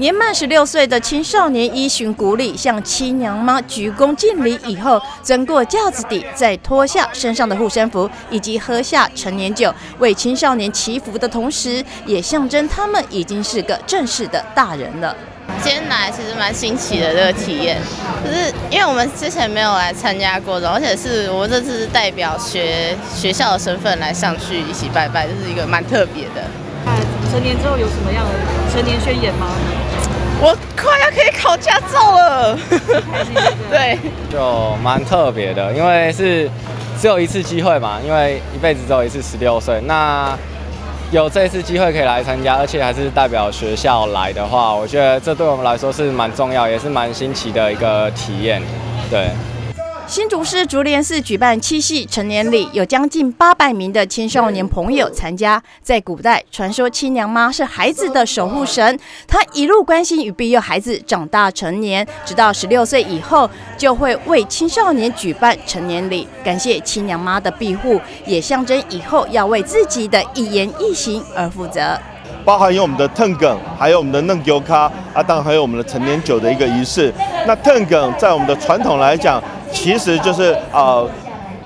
年满十六岁的青少年依循古礼向七娘妈鞠躬敬礼以后，钻过轿子底，再脱下身上的护身符，以及喝下成年酒，为青少年祈福的同时，也象征他们已经是个正式的大人了。今天来其实蛮新奇的这个体验，就是因为我们之前没有来参加过的，而且是我这次是代表学学校的身份来上去一起拜拜，就是一个蛮特别的。成年之后有什么样的成年宣言吗？我快要可以考驾照了，对，就蛮特别的，因为是只有一次机会嘛，因为一辈子只有一次十六岁，那有这次机会可以来参加，而且还是代表学校来的话，我觉得这对我们来说是蛮重要，也是蛮新奇的一个体验，对。新竹市竹联寺举办七夕成年礼，有将近八百名的青少年朋友参加。在古代，传说亲娘妈是孩子的守护神，她一路关心与庇佑孩子长大成年，直到十六岁以后，就会为青少年举办成年礼，感谢亲娘妈的庇护，也象征以后要为自己的一言一行而负责。包含有我们的腾梗，还有我们的嫩牛咖啊，当然还有我们的成年酒的一个仪式。那腾梗在我们的传统来讲，其实就是啊，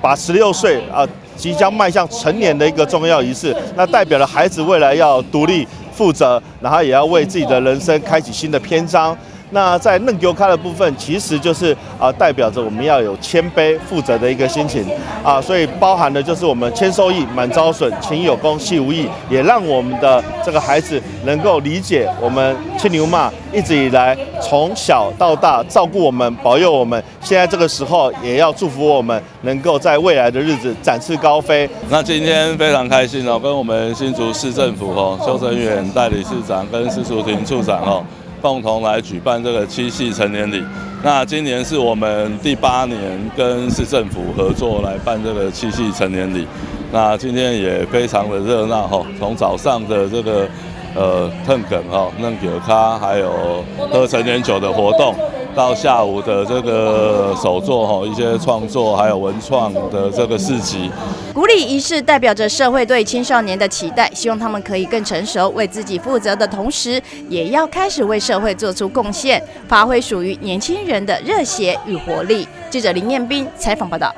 把十六岁啊即将迈向成年的一个重要仪式，那代表了孩子未来要独立负责，然后也要为自己的人生开启新的篇章。那在嫩牛卡的部分，其实就是啊，代表着我们要有谦卑、负责的一个心情啊，所以包含的就是我们谦受益，满招损，勤有功，戏无益，也让我们的这个孩子能够理解我们青牛妈一直以来从小到大照顾我们、保佑我们，现在这个时候也要祝福我们能够在未来的日子展翅高飞。那今天非常开心哦，跟我们新竹市政府哦，邱成远代理市长跟施淑婷处长哦。共同来举办这个七夕成年礼。那今年是我们第八年跟市政府合作来办这个七夕成年礼。那今天也非常的热闹哈，从早上的这个呃腾梗哈、弄酒咖，还有喝成年酒的活动。到下午的这个手作哈，一些创作还有文创的这个市集。鼓礼仪式代表着社会对青少年的期待，希望他们可以更成熟，为自己负责的同时，也要开始为社会做出贡献，发挥属于年轻人的热血与活力。记者林彦斌采访报道。